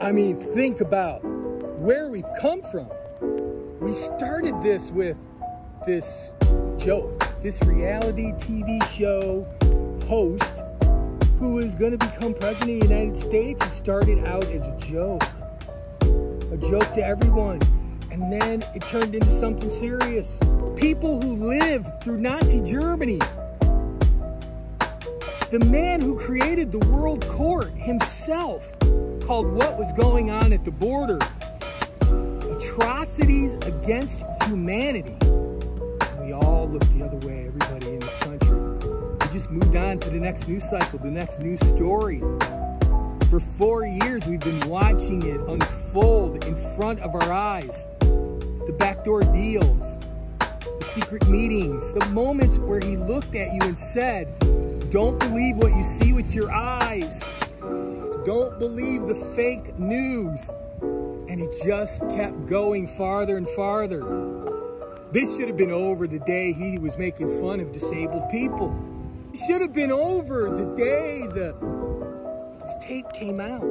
I mean, think about where we've come from. We started this with this joke, this reality TV show host who is going to become president of the United States. It started out as a joke, a joke to everyone. And then it turned into something serious. People who lived through Nazi Germany. The man who created the World Court himself called What Was Going On at the Border Atrocities Against Humanity. we all looked the other way, everybody in this country. We just moved on to the next news cycle, the next news story. For four years, we've been watching it unfold in front of our eyes. The backdoor deals, the secret meetings, the moments where he looked at you and said, don't believe what you see with your eyes. Don't believe the fake news. And he just kept going farther and farther. This should have been over the day he was making fun of disabled people. It should have been over the day the tape came out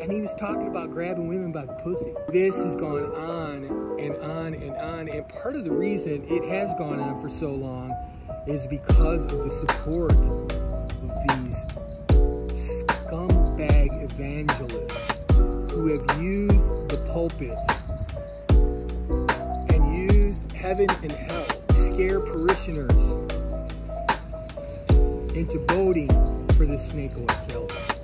and he was talking about grabbing women by the pussy. This has gone on and on and on. And part of the reason it has gone on for so long is because of the support evangelists who have used the pulpit and used heaven and hell to scare parishioners into voting for this snake oil salesman.